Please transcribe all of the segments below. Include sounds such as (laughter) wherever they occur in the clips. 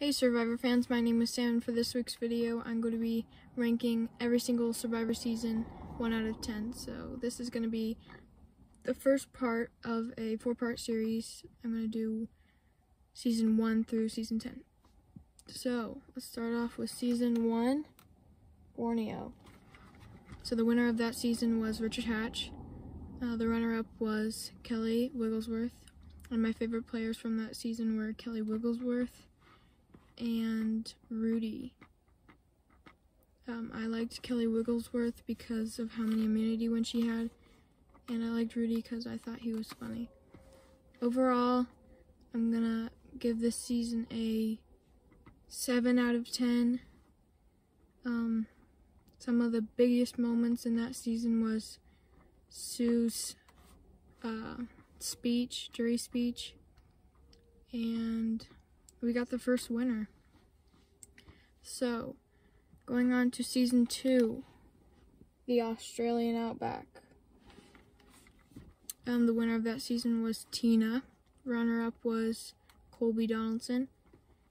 Hey Survivor fans, my name is Sam for this week's video I'm going to be ranking every single Survivor season 1 out of 10. So this is going to be the first part of a four part series. I'm going to do season 1 through season 10. So let's start off with season 1, Borneo. So the winner of that season was Richard Hatch. Uh, the runner-up was Kelly Wigglesworth. And my favorite players from that season were Kelly Wigglesworth, and Rudy. Um, I liked Kelly Wigglesworth because of how many immunity wins she had, and I liked Rudy because I thought he was funny. Overall, I'm gonna give this season a 7 out of 10. Um, some of the biggest moments in that season was Sue's uh, speech, jury speech, and we got the first winner. So, going on to season two, the Australian Outback. Um, the winner of that season was Tina. Runner-up was Colby Donaldson.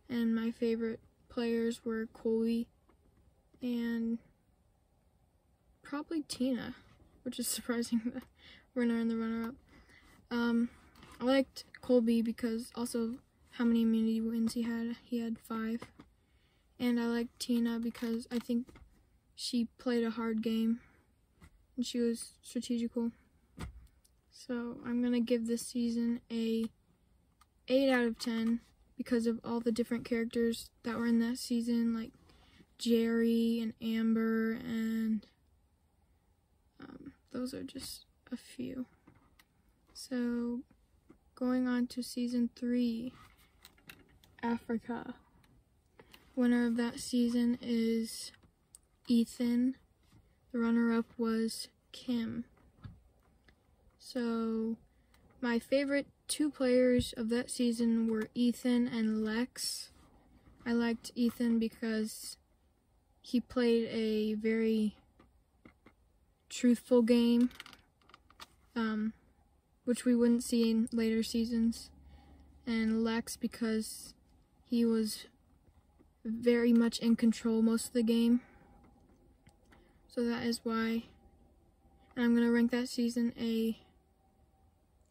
And my favorite players were Colby and probably Tina, which is (laughs) surprising the winner and the runner-up. Um, I liked Colby because also how many immunity wins he had. He had five. And I like Tina because I think she played a hard game and she was strategical. So I'm gonna give this season a 8 out of 10 because of all the different characters that were in that season, like Jerry and Amber, and um, those are just a few. So going on to season 3. Africa. Winner of that season is Ethan. The runner-up was Kim. So, my favorite two players of that season were Ethan and Lex. I liked Ethan because he played a very truthful game, um, which we wouldn't see in later seasons. And Lex because he was very much in control most of the game. So that is why. I'm going to rank that season a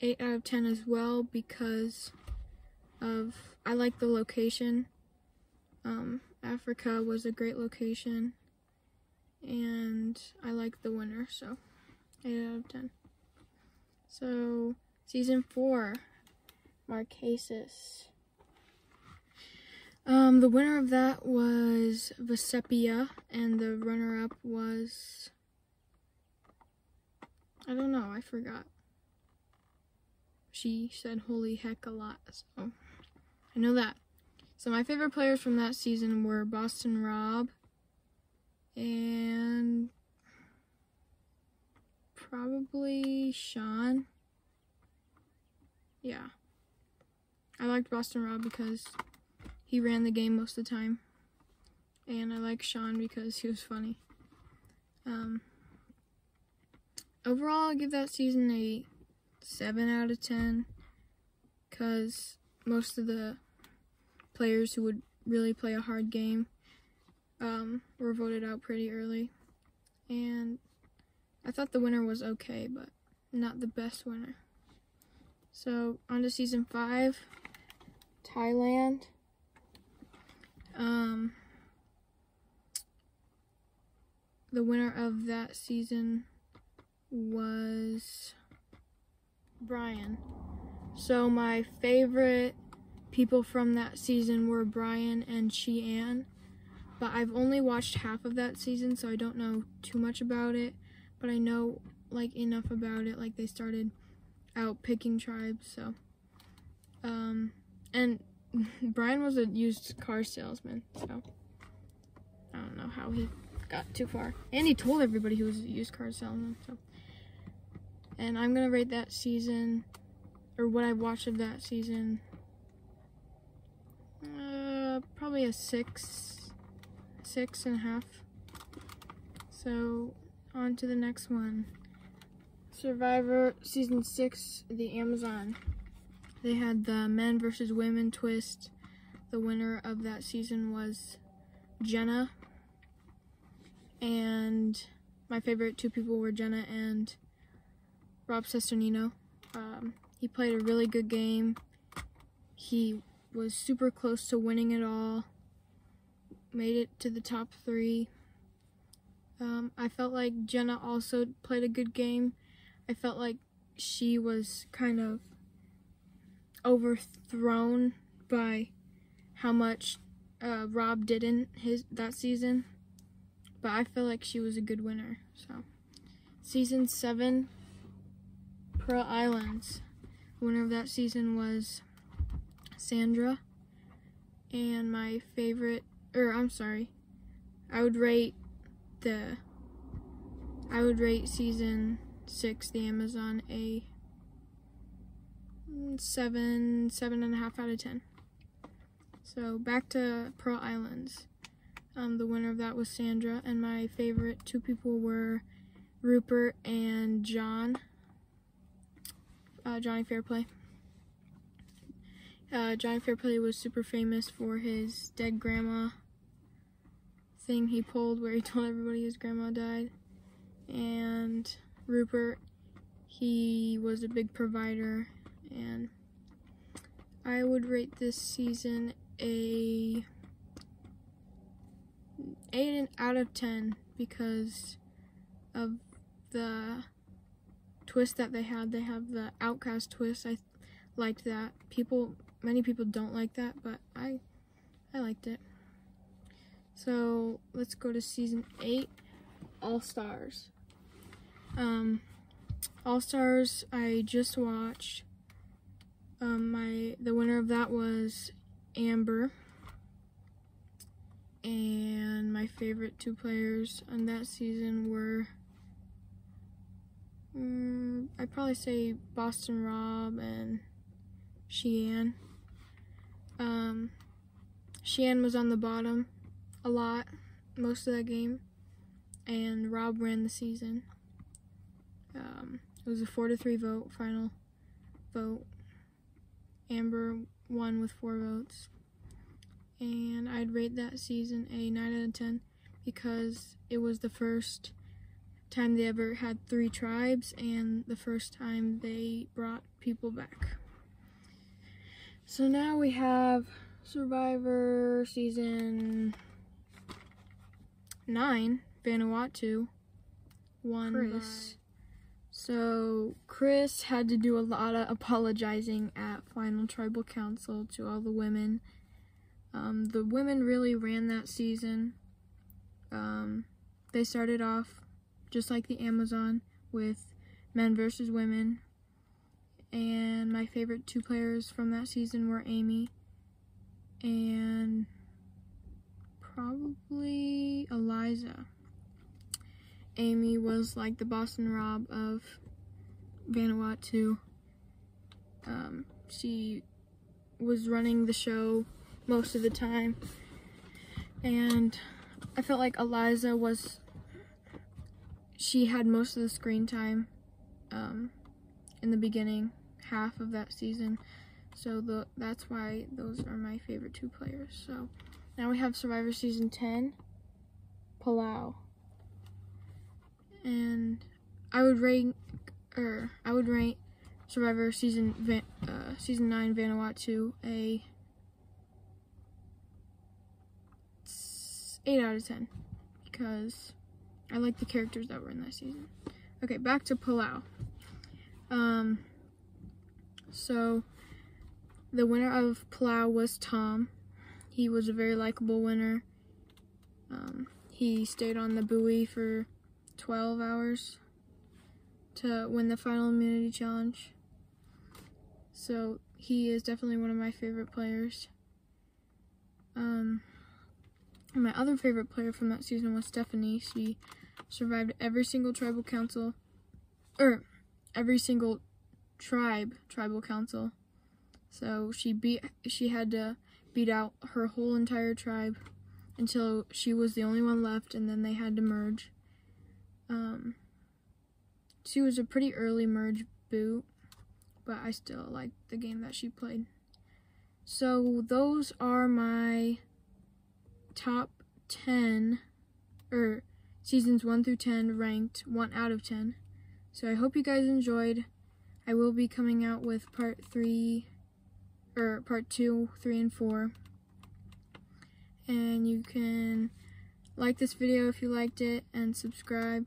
8 out of 10 as well because of I like the location. Um, Africa was a great location and I like the winner, so 8 out of 10. So, season 4, Marquesas. Um, the winner of that was Vecepia, and the runner-up was... I don't know, I forgot. She said holy heck a lot, so I know that. So my favorite players from that season were Boston Rob and probably Sean. Yeah. I liked Boston Rob because he ran the game most of the time. And I like Sean because he was funny. Um, overall, I'll give that season a 7 out of 10 because most of the players who would really play a hard game um, were voted out pretty early. And I thought the winner was okay, but not the best winner. So, on to season 5, Thailand. Um, the winner of that season was Brian. So my favorite people from that season were Brian and Shii Ann. But I've only watched half of that season, so I don't know too much about it. But I know like enough about it. Like they started out picking tribes, so um and (laughs) Brian was a used car salesman, so I don't know how he got too far. And he told everybody he was a used car salesman, so. And I'm gonna rate that season, or what I watched of that season, uh, probably a six, six and a half. So, on to the next one. Survivor Season 6, The Amazon. They had the men versus women twist the winner of that season was Jenna. And my favorite two people were Jenna and Rob Cesternino. Um, he played a really good game. He was super close to winning it all. Made it to the top three. Um, I felt like Jenna also played a good game. I felt like she was kind of overthrown by how much uh, Rob did in his that season, but I feel like she was a good winner. So, season seven, Pearl Islands. Winner of that season was Sandra, and my favorite, or I'm sorry, I would rate the, I would rate season six, the Amazon, a seven, seven and a half out of ten. So back to Pearl Islands. Um, the winner of that was Sandra, and my favorite two people were Rupert and John. Uh, Johnny Fairplay. Uh, Johnny Fairplay was super famous for his dead grandma thing he pulled where he (laughs) told everybody his grandma died. And Rupert, he was a big provider, and I would rate this season a 8 out of 10 because of the twist that they had. They have the outcast twist. I liked that. People, many people don't like that, but I, I liked it. So let's go to season 8, All Stars. Um, All Stars, I just watched. Um, my the winner of that was Amber. And my favorite two players on that season were, um, I'd probably say Boston Rob and Shii Ann. Um, Shii Ann was on the bottom a lot most of that game, and Rob ran the season. Um, it was a four to three vote final vote. Amber won with four votes. And I'd rate that season a 9 out of 10 because it was the first time they ever had three tribes and the first time they brought people back. So now we have Survivor season 9, Vanuatu, won Chris. So Chris had to do a lot of apologizing at Final Tribal Council to all the women. Um, the women really ran that season. Um, they started off just like the Amazon with men versus women. And my favorite two players from that season were Amy and probably Eliza. Amy was like the Boston Rob of Vanuatu. Um, she was running the show most of the time, and I felt like Eliza was. She had most of the screen time um, in the beginning half of that season, so the, that's why those are my favorite two players. So now we have Survivor Season 10, Palau and I would rank, or I would rank Survivor season Van, uh, season nine Vanuatu a eight out of ten because I like the characters that were in that season. Okay, back to Palau. Um, so the winner of Palau was Tom. He was a very likable winner. Um, he stayed on the buoy for 12 hours to win the final immunity challenge. So he is definitely one of my favorite players. Um, my other favorite player from that season was Stephanie. She survived every single tribal council, or every single tribe tribal council. So she beat, she had to beat out her whole entire tribe until she was the only one left, and then they had to merge. Um, she was a pretty early merge boot, but I still liked the game that she played. So those are my top 10 or seasons 1 through 10 ranked 1 out of 10. So I hope you guys enjoyed. I will be coming out with part 3 or part 2, 3 and 4. And you can like this video if you liked it and subscribe.